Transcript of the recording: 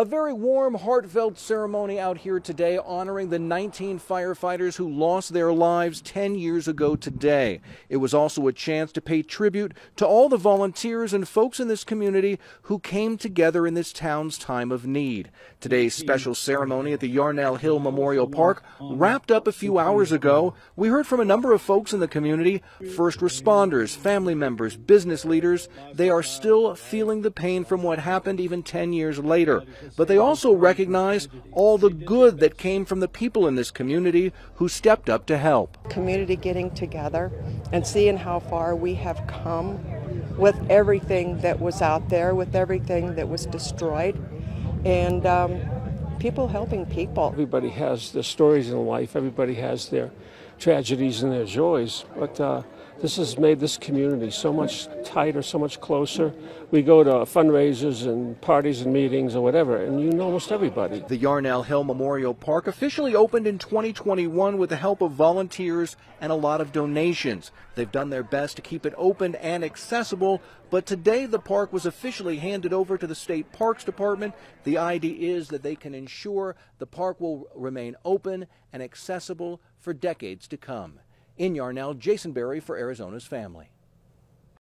A very warm, heartfelt ceremony out here today honoring the 19 firefighters who lost their lives 10 years ago today. It was also a chance to pay tribute to all the volunteers and folks in this community who came together in this town's time of need. Today's special ceremony at the Yarnell Hill Memorial Park wrapped up a few hours ago. We heard from a number of folks in the community, first responders, family members, business leaders. They are still feeling the pain from what happened even 10 years later but they also recognize all the good that came from the people in this community who stepped up to help. Community getting together and seeing how far we have come with everything that was out there, with everything that was destroyed, and um, people helping people. Everybody has their stories in life, everybody has their tragedies and their joys, but uh, this has made this community so much tighter, so much closer. We go to fundraisers and parties and meetings or whatever, and you know almost everybody. The Yarnell Hill Memorial Park officially opened in 2021 with the help of volunteers and a lot of donations. They've done their best to keep it open and accessible, but today the park was officially handed over to the State Parks Department. The idea is that they can ensure the park will remain open and accessible for decades to come. In Yarnell, Jason Berry for Arizona's Family.